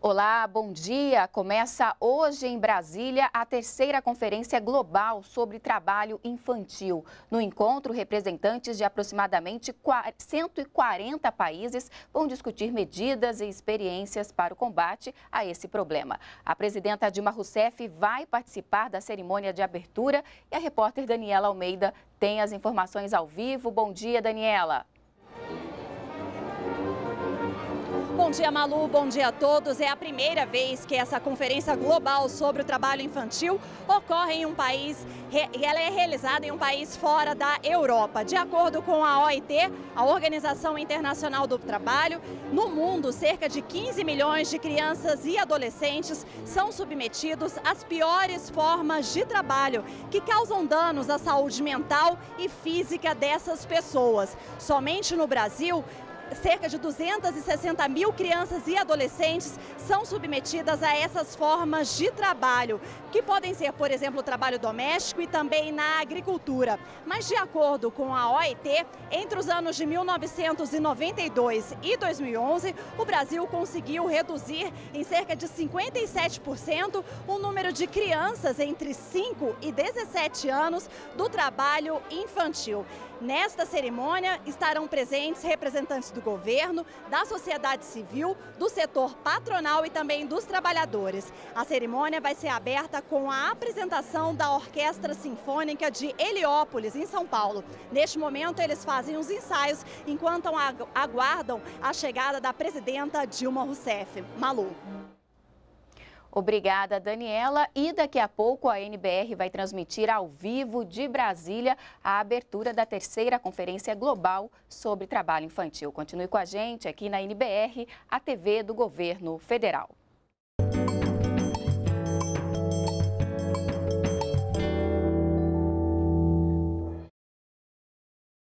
Olá, bom dia. Começa hoje em Brasília a terceira Conferência Global sobre Trabalho Infantil. No encontro, representantes de aproximadamente 140 países vão discutir medidas e experiências para o combate a esse problema. A presidenta Dilma Rousseff vai participar da cerimônia de abertura e a repórter Daniela Almeida tem as informações ao vivo. Bom dia, Daniela. Bom dia, Malu. Bom dia a todos. É a primeira vez que essa conferência global sobre o trabalho infantil ocorre em um país e ela é realizada em um país fora da Europa. De acordo com a OIT, a Organização Internacional do Trabalho, no mundo, cerca de 15 milhões de crianças e adolescentes são submetidos às piores formas de trabalho, que causam danos à saúde mental e física dessas pessoas. Somente no Brasil, cerca de 260 mil crianças e adolescentes são submetidas a essas formas de trabalho, que podem ser, por exemplo, trabalho doméstico e também na agricultura. Mas, de acordo com a OIT, entre os anos de 1992 e 2011, o Brasil conseguiu reduzir em cerca de 57% o número de crianças entre 5 e 17 anos do trabalho infantil. Nesta cerimônia estarão presentes representantes do governo, da sociedade civil, do setor patronal e também dos trabalhadores. A cerimônia vai ser aberta com a apresentação da Orquestra Sinfônica de Heliópolis, em São Paulo. Neste momento, eles fazem os ensaios enquanto aguardam a chegada da presidenta Dilma Rousseff. Malu. Obrigada, Daniela. E daqui a pouco a NBR vai transmitir ao vivo de Brasília a abertura da terceira Conferência Global sobre Trabalho Infantil. Continue com a gente aqui na NBR, a TV do Governo Federal.